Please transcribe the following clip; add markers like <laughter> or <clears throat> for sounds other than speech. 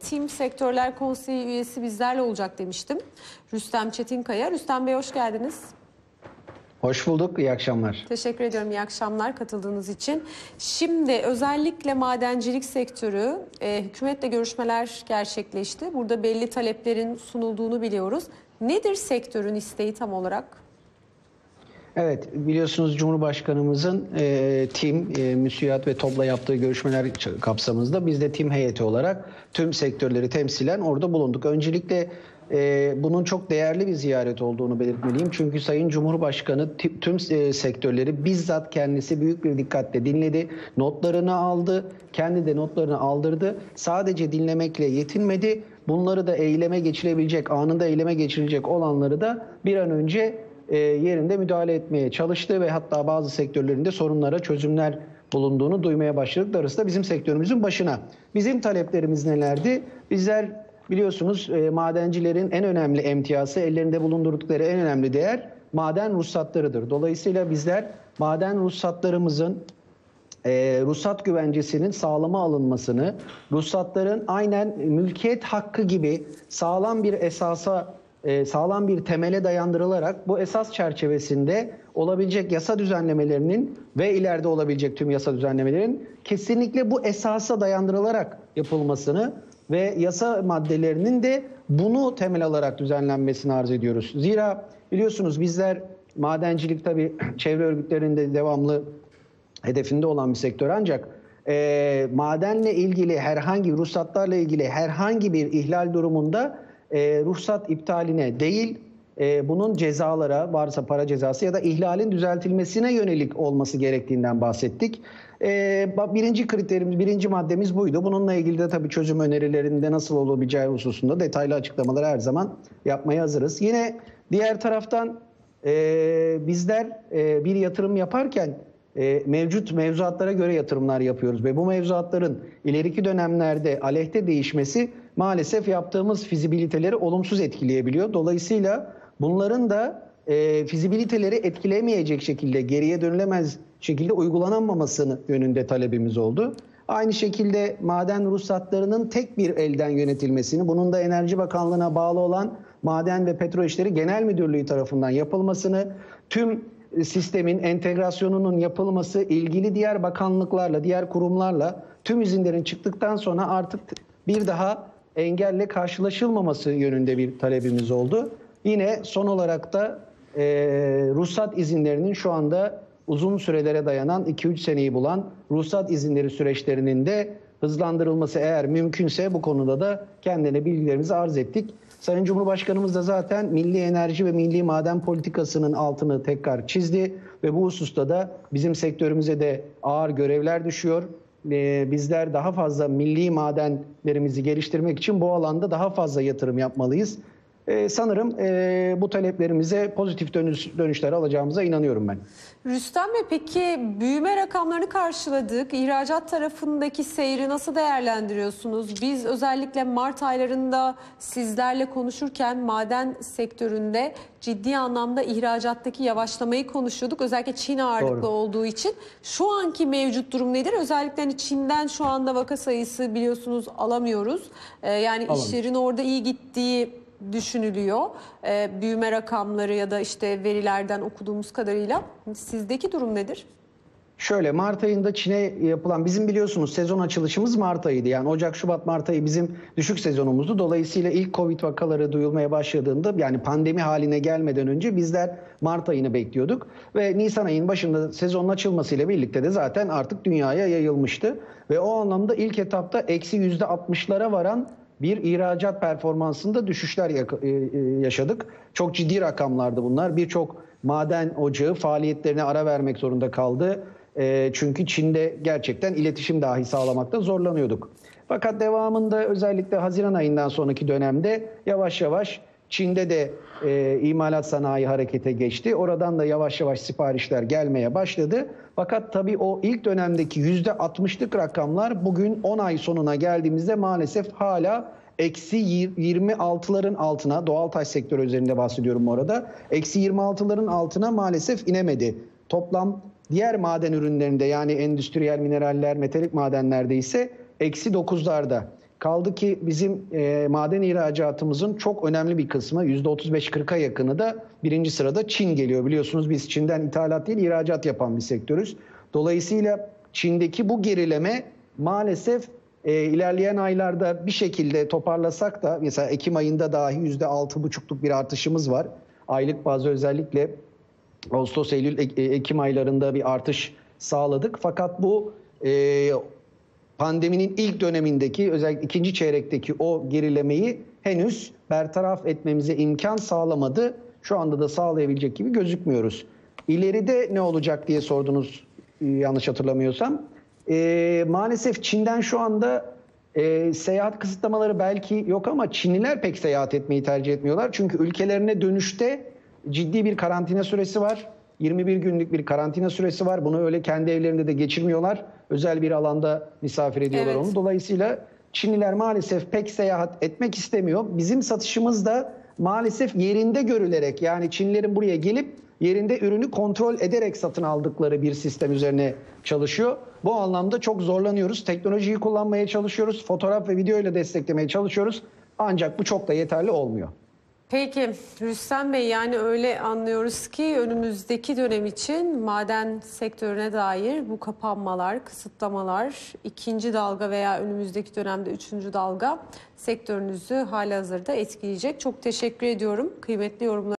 Tim Sektörler Konseyi üyesi bizlerle olacak demiştim. Rüstem Çetinkaya. Rüstem Bey hoş geldiniz. Hoş bulduk, iyi akşamlar. Teşekkür ediyorum, iyi akşamlar katıldığınız için. Şimdi özellikle madencilik sektörü, e, hükümetle görüşmeler gerçekleşti. Burada belli taleplerin sunulduğunu biliyoruz. Nedir sektörün isteği tam olarak? Evet, biliyorsunuz Cumhurbaşkanımızın e, tim, e, müsiyat ve topla yaptığı görüşmeler kapsamında biz de tim heyeti olarak tüm sektörleri temsilen orada bulunduk. Öncelikle e, bunun çok değerli bir ziyaret olduğunu belirtmeliyim. Çünkü Sayın Cumhurbaşkanı tüm e, sektörleri bizzat kendisi büyük bir dikkatle dinledi. Notlarını aldı, kendi de notlarını aldırdı. Sadece dinlemekle yetinmedi. Bunları da eyleme geçirebilecek, anında eyleme geçirilecek olanları da bir an önce yerinde müdahale etmeye çalıştı ve hatta bazı sektörlerinde sorunlara çözümler bulunduğunu duymaya başladık. Darısı da bizim sektörümüzün başına. Bizim taleplerimiz nelerdi? Bizler biliyorsunuz e, madencilerin en önemli emtiyası, ellerinde bulundurdukları en önemli değer maden ruhsatlarıdır. Dolayısıyla bizler maden ruhsatlarımızın e, ruhsat güvencesinin sağlama alınmasını, ruhsatların aynen mülkiyet hakkı gibi sağlam bir esasa e, sağlam bir temele dayandırılarak bu esas çerçevesinde olabilecek yasa düzenlemelerinin ve ileride olabilecek tüm yasa düzenlemelerin kesinlikle bu esasa dayandırılarak yapılmasını ve yasa maddelerinin de bunu temel alarak düzenlenmesini arz ediyoruz. Zira biliyorsunuz bizler madencilik tabii <clears throat> çevre örgütlerinde devamlı hedefinde olan bir sektör ancak e, madenle ilgili herhangi ruhsatlarla ilgili herhangi bir ihlal durumunda e, ruhsat iptaline değil e, bunun cezalara varsa para cezası ya da ihlalin düzeltilmesine yönelik olması gerektiğinden bahsettik. E, birinci kriterimiz, birinci maddemiz buydu. Bununla ilgili de tabii çözüm önerilerinde nasıl olabileceği hususunda detaylı açıklamaları her zaman yapmaya hazırız. Yine diğer taraftan e, bizler e, bir yatırım yaparken e, mevcut mevzuatlara göre yatırımlar yapıyoruz ve bu mevzuatların ileriki dönemlerde aleyhte değişmesi maalesef yaptığımız fizibiliteleri olumsuz etkileyebiliyor. Dolayısıyla bunların da e, fizibiliteleri etkilemeyecek şekilde geriye dönülemez şekilde uygulanamamasını yönünde talebimiz oldu. Aynı şekilde maden ruhsatlarının tek bir elden yönetilmesini, bunun da Enerji Bakanlığı'na bağlı olan Maden ve Petrol İşleri Genel Müdürlüğü tarafından yapılmasını, tüm sistemin entegrasyonunun yapılması ilgili diğer bakanlıklarla, diğer kurumlarla tüm izinlerin çıktıktan sonra artık bir daha engelle karşılaşılmaması yönünde bir talebimiz oldu. Yine son olarak da e, ruhsat izinlerinin şu anda uzun sürelere dayanan 2-3 seneyi bulan ruhsat izinleri süreçlerinin de hızlandırılması eğer mümkünse bu konuda da kendine bilgilerimizi arz ettik. Sayın Cumhurbaşkanımız da zaten milli enerji ve milli maden politikasının altını tekrar çizdi ve bu hususta da bizim sektörümüze de ağır görevler düşüyor. Ee, bizler daha fazla milli madenlerimizi geliştirmek için bu alanda daha fazla yatırım yapmalıyız. Ee, sanırım e, bu taleplerimize pozitif dönüş, dönüşler alacağımıza inanıyorum ben. Rüstem Bey peki büyüme rakamlarını karşıladık. İhracat tarafındaki seyri nasıl değerlendiriyorsunuz? Biz özellikle Mart aylarında sizlerle konuşurken maden sektöründe ciddi anlamda ihracattaki yavaşlamayı konuşuyorduk. Özellikle Çin ağırlıklı Doğru. olduğu için. Şu anki mevcut durum nedir? Özellikle hani Çin'den şu anda vaka sayısı biliyorsunuz alamıyoruz. Ee, yani Alalım. işlerin orada iyi gittiği düşünülüyor. E, büyüme rakamları ya da işte verilerden okuduğumuz kadarıyla. Sizdeki durum nedir? Şöyle Mart ayında Çin'e yapılan bizim biliyorsunuz sezon açılışımız Mart ayıydı. Yani Ocak, Şubat, Mart ayı bizim düşük sezonumuzdu. Dolayısıyla ilk Covid vakaları duyulmaya başladığında yani pandemi haline gelmeden önce bizler Mart ayını bekliyorduk. Ve Nisan ayının başında sezonun açılmasıyla birlikte de zaten artık dünyaya yayılmıştı. Ve o anlamda ilk etapta eksi %60'lara varan bir ihracat performansında düşüşler e, e, yaşadık. Çok ciddi rakamlardı bunlar. Birçok maden ocağı faaliyetlerine ara vermek zorunda kaldı. E, çünkü Çin'de gerçekten iletişim dahi sağlamakta zorlanıyorduk. Fakat devamında özellikle Haziran ayından sonraki dönemde yavaş yavaş Çin'de de e, imalat sanayi harekete geçti. Oradan da yavaş yavaş siparişler gelmeye başladı. Fakat tabii o ilk dönemdeki %60'lık rakamlar bugün 10 ay sonuna geldiğimizde maalesef hala eksi 26'ların altına doğal taş sektörü üzerinde bahsediyorum orada. Eksi 26'ların altına maalesef inemedi. Toplam diğer maden ürünlerinde yani endüstriyel mineraller, metalik madenlerde ise eksi 9'larda. Kaldı ki bizim e, maden ihracatımızın çok önemli bir kısmı %35-40'a yakını da birinci sırada Çin geliyor. Biliyorsunuz biz Çin'den ithalat değil ihracat yapan bir sektörüz. Dolayısıyla Çin'deki bu gerileme maalesef e, ilerleyen aylarda bir şekilde toparlasak da mesela Ekim ayında dahi %6,5'luk bir artışımız var. Aylık bazı özellikle Ağustos, Eylül, Ek- Ekim aylarında bir artış sağladık. Fakat bu e, pandeminin ilk dönemindeki özellikle ikinci çeyrekteki o gerilemeyi henüz bertaraf etmemize imkan sağlamadı. Şu anda da sağlayabilecek gibi gözükmüyoruz. İleride ne olacak diye sordunuz e, yanlış hatırlamıyorsam. E, maalesef Çin'den şu anda e, seyahat kısıtlamaları belki yok ama Çinliler pek seyahat etmeyi tercih etmiyorlar. Çünkü ülkelerine dönüşte ciddi bir karantina süresi var. 21 günlük bir karantina süresi var. Bunu öyle kendi evlerinde de geçirmiyorlar. Özel bir alanda misafir ediyorlar Evet. onu. Dolayısıyla Çinliler maalesef pek seyahat etmek istemiyor. Bizim satışımız da maalesef yerinde görülerek yani Çinlilerin buraya gelip yerinde ürünü kontrol ederek satın aldıkları bir sistem üzerine çalışıyor. Bu anlamda çok zorlanıyoruz. Teknolojiyi kullanmaya çalışıyoruz. Fotoğraf ve video ile desteklemeye çalışıyoruz. Ancak bu çok da yeterli olmuyor. Peki Rüstem Bey yani öyle anlıyoruz ki önümüzdeki dönem için maden sektörüne dair bu kapanmalar, kısıtlamalar, ikinci dalga veya önümüzdeki dönemde üçüncü dalga sektörünüzü halihazırda etkileyecek. Çok teşekkür ediyorum kıymetli yorumlar.